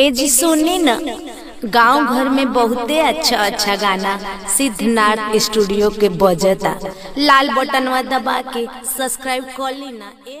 ए जी सुनी न, गाँव घर में बहुते अच्छा अच्छा गाना, सिद्धनाथ स्टूडियो के बजता। लाल बटनवा दबा के सब्सक्राइब कर ली ना, ए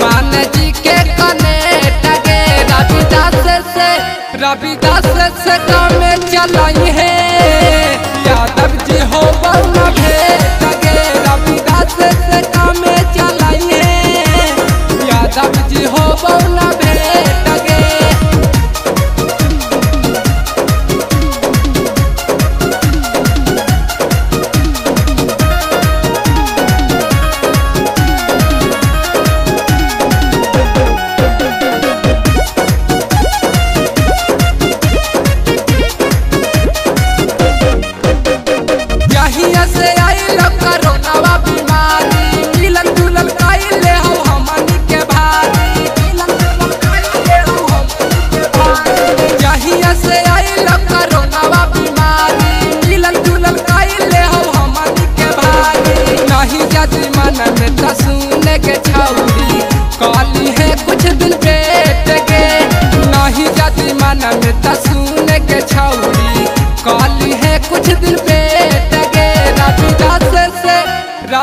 मान जी के कने लगे रविदास से रविदास से काम चलाई है। यादव जी हो बहु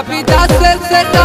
Happy that's